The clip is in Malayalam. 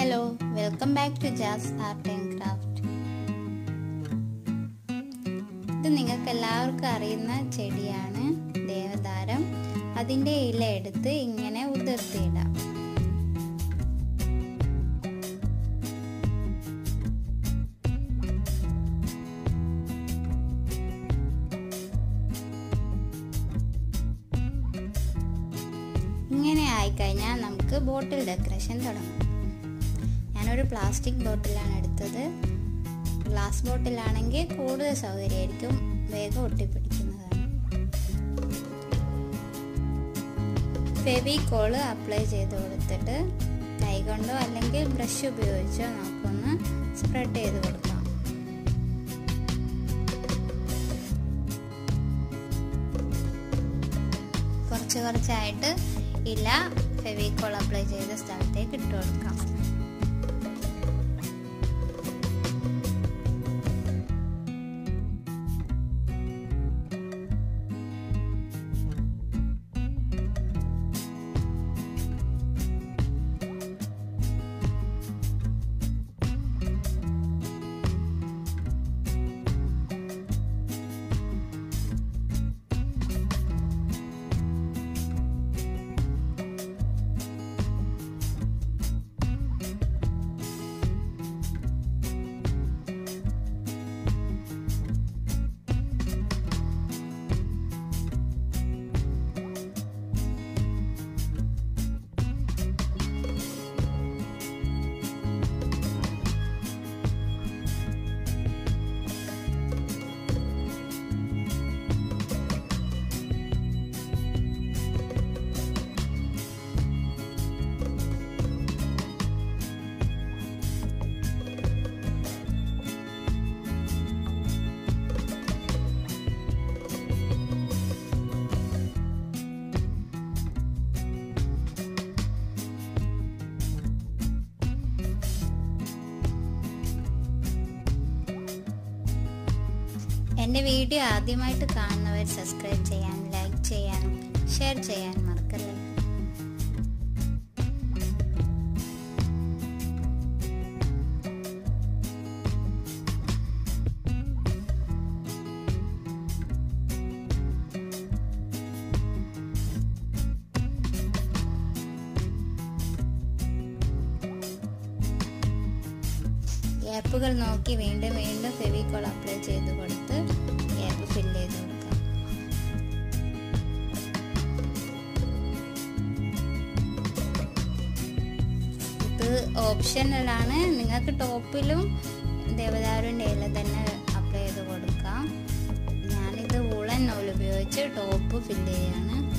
Hello welcome back to Jas art and craft ഇത് നിങ്ങൾക്ക് എല്ലാവർക്കും അറിയുന്ന ചെടിയാണ് ദേവദാരം. അതിന്റെ ഇല എടുത്ത് ഇങ്ങനെ ഉതിർത്തിയിടാം. ഇങ്ങനെ ആയിക്കഴിഞ്ഞാൽ നമുക്ക് ബോട്ടിൽ ഡെക്കറേഷൻ തുടങ്ങാം. ഞാനൊരു പ്ലാസ്റ്റിക് ബോട്ടിലാണ് എടുത്തത്. ഗ്ലാസ് ബോട്ടിലാണെങ്കിൽ കൂടുതൽ സൗകര്യമായിരിക്കും വേഗം ഒട്ടിപ്പിടിക്കുന്നതാണ്. ഫെവിക്കോൾ അപ്ലൈ ചെയ്ത് കൊടുത്തിട്ട് കൈകൊണ്ടോ അല്ലെങ്കിൽ ബ്രഷ് ഉപയോഗിച്ചോ നമുക്കൊന്ന് സ്പ്രെഡ് ചെയ്ത് കൊടുക്കാം. കുറച്ച് കുറച്ചായിട്ട് ഇല ഫെവിക്കോൾ അപ്ലൈ ചെയ്ത സ്ഥലത്തേക്ക് ഇട്ട് കൊടുക്കാം. എന്റെ വീഡിയോ ആദ്യമായിട്ട് കാണുന്നവർ സബ്സ്ക്രൈബ് ചെയ്യാൻ ലൈക്ക് ചെയ്യാനും ഷെയർ ചെയ്യാൻ മറക്കല്ലേ? ഗ്യാപ്പുകൾ നോക്കി വീണ്ടും വീണ്ടും ഫെവിക്കോൾ അപ്ലൈ ചെയ്ത്. ഓപ്ഷനലാണ്. നിങ്ങൾക്ക് ടോപ്പിലും ദേവദാരുന്റെ ഇല തന്നെ അപ്ലൈ ചെയ്ത് കൊടുക്കാം. ഞാനിത് ഉളൻ നൂൽ ഉപയോഗിച്ച് ടോപ്പ് ഫില്ല് ചെയ്യാണ്.